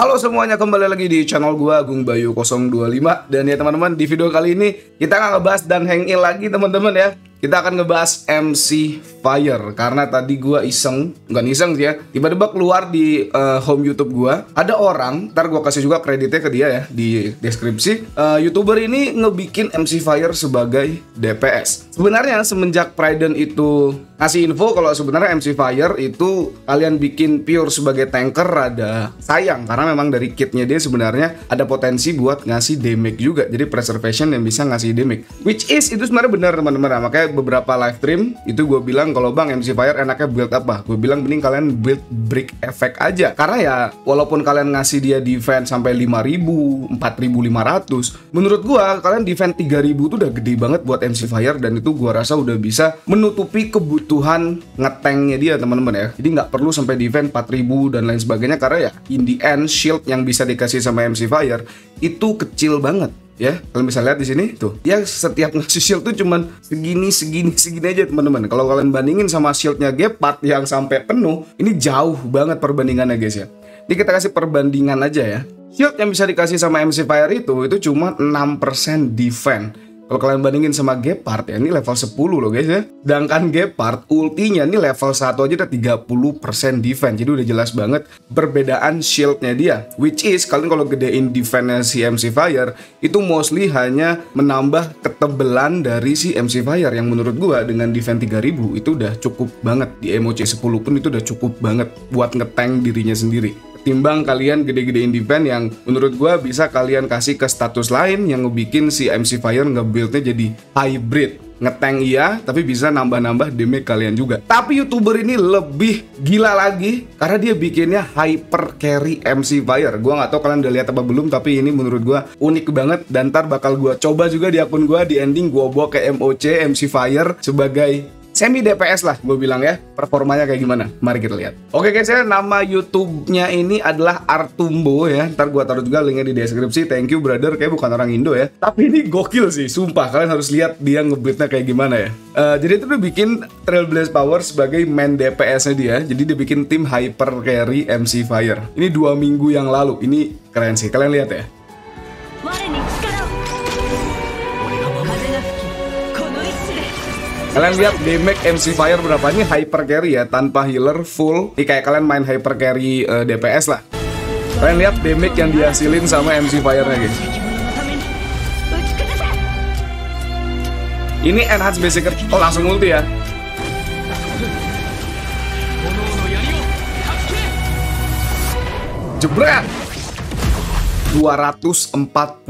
Halo semuanya, kembali lagi di channel gua Agung Bayu 025 Dan ya teman-teman, di video kali ini kita nggak ngebahas dan hangil lagi teman-teman ya kita akan ngebahas MC Fire karena tadi gua iseng, nggak iseng sih ya. Tiba-tiba keluar di uh, home YouTube gua, ada orang, ntar gua kasih juga kreditnya ke dia ya di deskripsi. Uh, YouTuber ini ngebikin MC Fire sebagai DPS. Sebenarnya semenjak Priden itu ngasih info kalau sebenarnya MC Fire itu kalian bikin pure sebagai tanker rada sayang karena memang dari kitnya dia sebenarnya ada potensi buat ngasih damage juga. Jadi preservation yang bisa ngasih damage. Which is itu sebenarnya benar teman-teman. Nah, makanya beberapa live stream itu gue bilang kalau bang MC Fire enaknya build apa? Gue bilang mending kalian build brick effect aja. Karena ya walaupun kalian ngasih dia defense sampai 5000, 4500, menurut gue kalian defense 3000 tuh udah gede banget buat MC Fire dan itu gue rasa udah bisa menutupi kebutuhan ngetengnya dia teman-teman ya. Jadi nggak perlu sampai defense 4000 dan lain sebagainya karena ya in the end shield yang bisa dikasih sama MC Fire itu kecil banget ya. Kalian bisa lihat di sini tuh ya setiap ngasih shield tuh cuman segini segini segini aja teman-teman. Kalau kalian bandingin sama shieldnya Gepard yang sampai penuh ini jauh banget perbandingannya guys ya. Ini kita kasih perbandingan aja ya. Shield yang bisa dikasih sama MC Fire itu itu cuma 6% defense kalau kalian bandingin sama Gepard ya ini level 10 loh guys ya. Sedangkan Gepard ultinya ini level 1 aja udah 30% defense. Jadi udah jelas banget perbedaan shieldnya dia. Which is kalian kalau gedein defense si MC Fire itu mostly hanya menambah ketebelan dari si MC Fire yang menurut gua dengan defense 3000 itu udah cukup banget di MOC 10 pun itu udah cukup banget buat ngetank dirinya sendiri timbang kalian gede-gedein defense yang menurut gue bisa kalian kasih ke status lain yang ngebikin si MC Fire nge-buildnya jadi hybrid. Ngeteng iya tapi bisa nambah-nambah damage kalian juga. Tapi youtuber ini lebih gila lagi karena dia bikinnya hyper carry MC Fire. Gue nggak tahu kalian udah lihat apa belum tapi ini menurut gue unik banget. Dan ntar bakal gue coba juga di akun gue di ending gue bawa ke MOC MC Fire sebagai semi DPS lah gue bilang ya. Performanya kayak gimana? Mari kita lihat. Oke guys ya nama YouTube-nya ini adalah Artumbo ya. Ntar gue taruh juga linknya di deskripsi. Thank you brother. Kayak bukan orang Indo ya. Tapi ini gokil sih sumpah. Kalian harus lihat dia ngeblitnya kayak gimana ya. Uh, jadi itu dia bikin Trailblaze Power sebagai main DPS-nya dia. Jadi dia bikin tim Hyper Carry MC Fire. Ini dua minggu yang lalu. Ini keren sih. Kalian lihat ya Kalian lihat damage MC Fire berapa ini hyper carry ya tanpa healer full. Ini kayak kalian main hyper carry uh, eh, DPS lah. Kalian lihat damage yang dihasilin sama MC Fire-nya guys. Ini enhance basic oh langsung ulti ya. Jebret! 245.000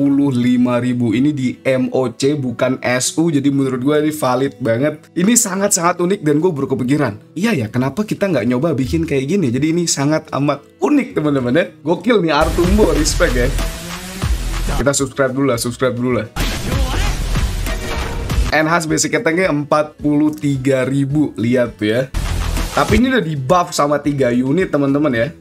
ini di MOC bukan SU jadi menurut gue ini valid banget. Ini sangat-sangat unik dan gue berkepikiran iya ya kenapa kita nggak nyoba bikin kayak gini? Jadi ini sangat amat unik teman-teman ya. Gokil nih Artumbo respect ya. Kita subscribe dulu lah subscribe dulu lah. Enhance basic attack-nya 43.000 lihat tuh ya. Tapi ini udah di buff sama 3 unit teman-teman ya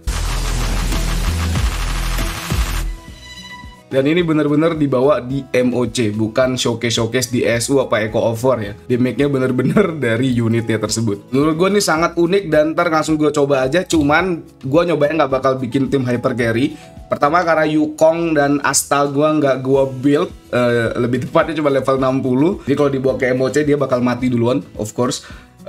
Dan ini bener-bener dibawa di MOC, bukan showcase-showcase di SU apa Eco Over ya. Damage-nya bener-bener dari unitnya tersebut. Menurut gue ini sangat unik dan ntar langsung gue coba aja, cuman gue nyobain nggak bakal bikin tim hyper carry. Pertama karena Yukong dan Asta gue nggak gue build, uh, lebih tepatnya cuma level 60. Jadi kalau dibawa ke MOC dia bakal mati duluan, of course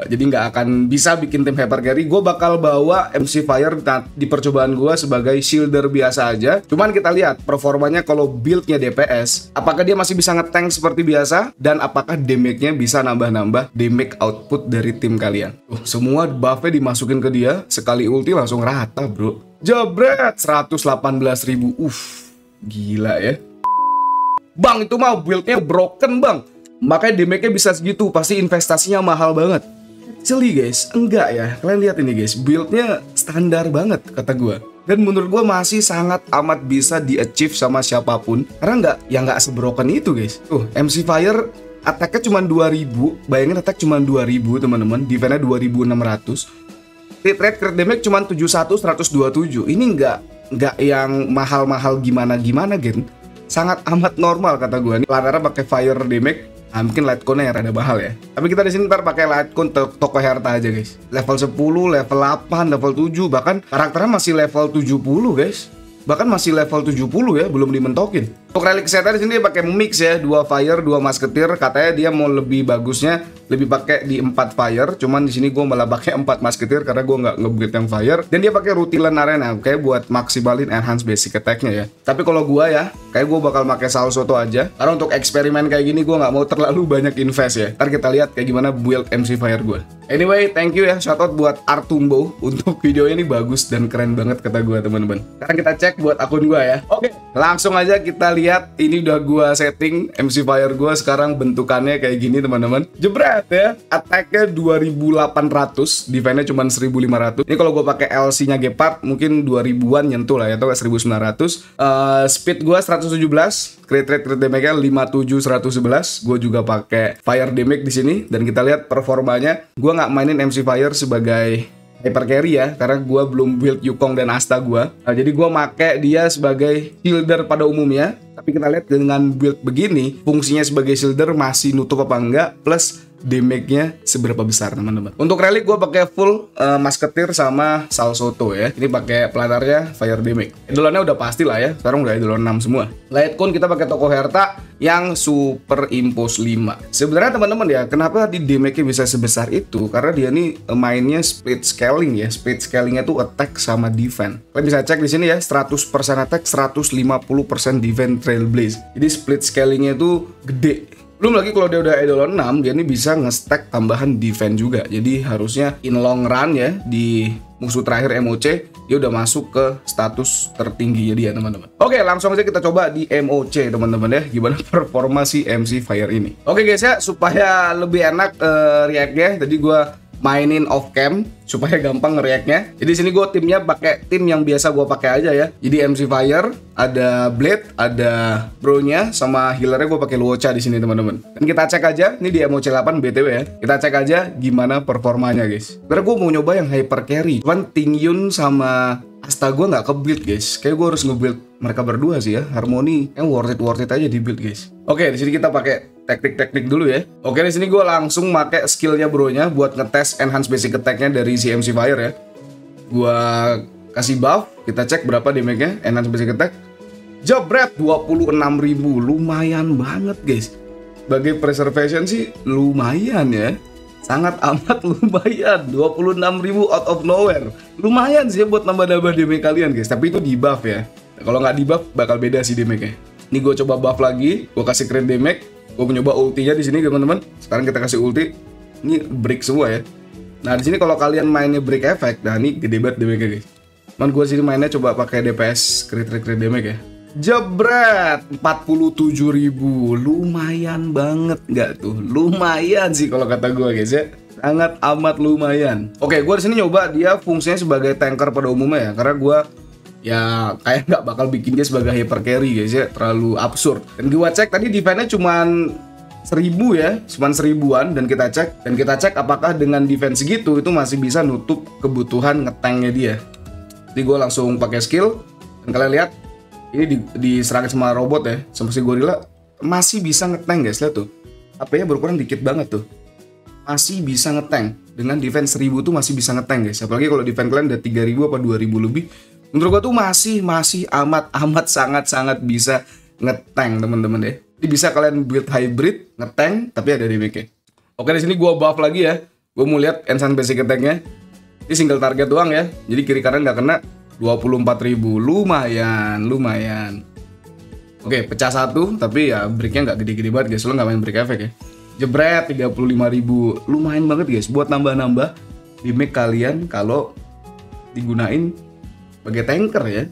jadi nggak akan bisa bikin tim hyper carry. Gue bakal bawa MC Fire di percobaan gue sebagai shielder biasa aja. Cuman kita lihat performanya kalau buildnya DPS apakah dia masih bisa ngetank seperti biasa? Dan apakah damage-nya bisa nambah-nambah damage output dari tim kalian? Uh, semua buffnya dimasukin ke dia sekali ulti langsung rata bro. Jebret! 118 ribu. Uff gila ya. Bang itu mah buildnya broken bang. Makanya damage-nya bisa segitu Pasti investasinya mahal banget Actually guys, enggak ya. Kalian lihat ini guys, build-nya standar banget kata gue. Dan menurut gue masih sangat amat bisa di-achieve sama siapa pun. Karena enggak, ya enggak sebroken itu guys. Tuh, MC Fire attack-nya cuma 2000. Bayangin attack cuma 2000 teman-teman. Defense-nya 2600. Crit rate, crit damage cuma 71, 127. Ini enggak, enggak yang mahal-mahal gimana-gimana gen. Sangat amat normal kata gue. Nih, Lara pakai fire damage Nah, mungkin Litecoin yang rada mahal ya. Tapi kita di sini ntar pakai Litecoin to toko harta aja guys. Level 10, level 8, level 7, bahkan karakternya masih level 70 guys. bahkan masih level 70 ya, belum dimentokin. Untuk relik kesehatan di sini pakai mix ya, dua fire, dua musketeer. Katanya dia mau lebih bagusnya lebih pakai di empat fire. Cuman di sini gue malah pakai empat musketeer karena gue nggak ngebuild yang fire. Dan dia pakai rutilan arena, kayak buat maksimalin enhance basic attack-nya ya. Tapi kalau gue ya, kayak gue bakal pakai Salsoto aja. Karena untuk eksperimen kayak gini gue nggak mau terlalu banyak invest ya. Ntar kita lihat kayak gimana build MC Fire gue. Anyway, thank you ya. Shoutout buat Artumbo untuk video ini bagus dan keren banget kata gue teman-teman. Sekarang kita cek buat akun gue ya. Oke, langsung aja kita lihat ini udah gua setting MC Fire gua sekarang bentukannya kayak gini teman-teman. Jebret ya. Attacknya 2800 defense-nya cuma 1500 ini kalau gua pakai LC nya Gepard mungkin 2000-an nyentuh lah ya atau 1900 uh, speed gua 117 crit rate crit damage-nya 57 111 gua juga pakai fire damage di sini. Dan kita lihat performanya. Gua nggak mainin MC Fire sebagai hyper carry ya karena gue belum build Yukong dan Asta gue nah, jadi gue make dia sebagai shielder pada umumnya. Tapi kita lihat dengan build begini fungsinya sebagai shielder masih nutup apa enggak plus damage-nya seberapa besar teman-teman. Untuk relik gue pakai full uh, musketeer sama salsoto ya. Ini pakai planarnya fire damage. Edelonnya udah pasti lah ya. Sekarang udah edelon 6 semua. Light cone kita pakai toko Herta yang super impose 5. Sebenarnya teman-teman ya, kenapa di damage-nya bisa sebesar itu? Karena dia nih eh, mainnya split scaling ya. Split scalingnya tuh attack sama defense. Kalian bisa cek di sini ya, 100% attack, 150% defense trailblaze. Jadi split scalingnya tuh gede belum lagi kalau dia udah Eidolon 6, dia ini bisa nge-stack tambahan defense juga. Jadi harusnya in long run ya di musuh terakhir MOC dia udah masuk ke status tertinggi dia teman-teman. Oke langsung aja kita coba di MOC teman-teman ya gimana performa si MC Fire ini. Oke guys ya supaya lebih enak uh, react-nya tadi gue mainin off cam supaya gampang ngeriaknya. Jadi sini gue timnya pakai tim yang biasa gue pakai aja ya. Jadi MC Fire, ada Blade, ada Bro-nya sama healernya gue pakai Luocha di sini teman-teman. Dan kita cek aja, ini di MOC 8 BTW ya. Kita cek aja gimana performanya guys. Karena gue mau nyoba yang hyper carry. Cuman Ting Yun sama Asta gue nggak ke build guys. Kayak gue harus nge-build mereka berdua sih ya. Harmoni yang worth it worth it aja di build guys. Oke, di sini kita pakai teknik-teknik dulu ya. Oke, di sini gue langsung make skillnya bronya buat ngetes enhance basic attack-nya dari CMC Fire ya. Gue kasih buff, kita cek berapa damage-nya enhance basic attack. Jebret 26.000, lumayan banget guys. Sebagai preservation sih lumayan ya. Sangat amat lumayan, 26.000 out of nowhere. Lumayan sih buat nambah-nambah damage kalian guys, tapi itu di buff ya. Kalau nggak di buff bakal beda sih damage-nya. Ini gue coba buff lagi, gue kasih crit damage, gue mencoba ultinya di sini teman-teman. Sekarang kita kasih ulti. Ini break semua ya. Nah di sini kalau kalian mainnya break effect nah ini gede banget damage guys. Man gue sini mainnya coba pakai DPS crit crit crit damage ya. Jebret! 47 ribu. Lumayan banget. Nggak tuh Lumayan sih kalau kata gue guys ya. Sangat amat lumayan. Oke gue di sini nyoba. Dia fungsinya sebagai tanker pada umumnya ya Karena gue ya kayak nggak bakal bikin dia sebagai hyper carry guys ya. Terlalu absurd. Dan gua cek tadi defense-nya cuman seribu ya cuman seribuan. Dan kita cek dan kita cek apakah dengan defense gitu itu masih bisa nutup kebutuhan ngetengnya dia. Jadi gue langsung pakai skill dan kalian lihat ini di, diserang sama robot ya sama si gorilla. Masih bisa ngeteng guys lihat tuh. HP-nya berkurang dikit banget tuh. Masih bisa ngeteng. Dengan defense 1000 tuh masih bisa ngeteng guys. Apalagi kalau defense kalian udah 3000 apa 2000 lebih menurut gua tuh masih masih amat amat sangat sangat bisa ngeteng teman-teman deh. Jadi bisa kalian build hybrid ngeteng tapi ada damage Oke di sini gua buff lagi ya. Gua mau lihat enchant basic attack-nya. Ini single target doang ya. Jadi kiri kanan nggak kena 24.000 lumayan lumayan. Oke pecah satu tapi ya breaknya nggak gede-gede banget guys. Lo nggak main break efek ya. Jebret 35.000 lumayan banget guys buat nambah-nambah damage kalian kalau digunain sebagai tanker ya.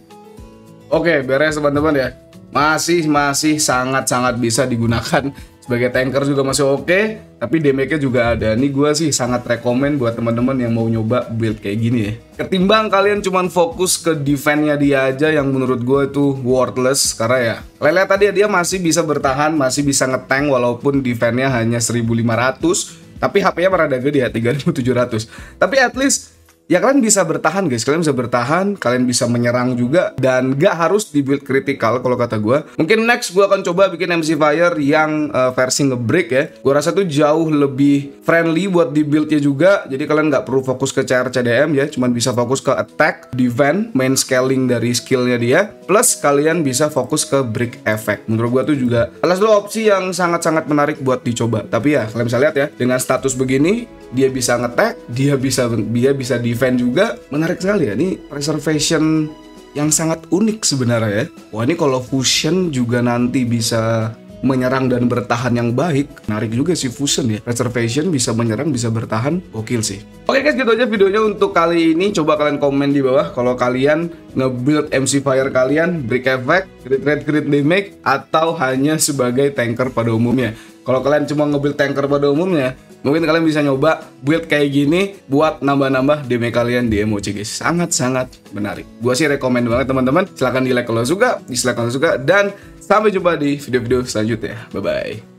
Oke, beres teman-teman ya. Masih masih sangat-sangat bisa digunakan sebagai tanker juga masih oke, tapi damage-nya juga ada. Ini gue sih sangat rekomend buat teman-teman yang mau nyoba build kayak gini ya. Ketimbang kalian cuman fokus ke defense-nya dia aja yang menurut gue itu worthless karena ya Lele tadi dia masih bisa bertahan, masih bisa ngetank walaupun defense-nya hanya 1500 tapi HP-nya merada gede ya 3700. Tapi at least ya kalian bisa bertahan guys. Kalian bisa bertahan kalian bisa menyerang juga dan gak harus di build critical kalau kata gue mungkin next gue akan coba bikin MC Fire yang uh, versi ngebreak ya. Gue rasa tuh jauh lebih friendly buat di buildnya juga. Jadi kalian nggak perlu fokus ke CR CDM ya. Cuman bisa fokus ke attack defense main scaling dari skillnya dia. Plus kalian bisa fokus ke break effect. Menurut gue tuh juga salah satu opsi yang sangat-sangat menarik buat dicoba. Tapi ya kalian bisa lihat ya dengan status begini dia bisa ngetek, dia bisa dia bisa defend juga. Menarik sekali ya. Ini preservation yang sangat unik sebenarnya ya. Wah ini kalau fusion juga nanti bisa menyerang dan bertahan yang baik. Menarik juga sih fusion ya. Preservation bisa menyerang, bisa bertahan. Gokil sih. Oke guys, gitu aja videonya untuk kali ini. Coba kalian komen di bawah kalau kalian nge-build MC Fire kalian, break effect, crit rate, crit damage, atau hanya sebagai tanker pada umumnya. Kalau kalian cuma nge-build tanker pada umumnya, mungkin kalian bisa nyoba build kayak gini buat nambah-nambah DM kalian di guys. Sangat-sangat menarik. Gua sih rekomend banget teman-teman. Silahkan di like kalau suka dislike kalau suka dan sampai jumpa di video-video selanjutnya. Bye bye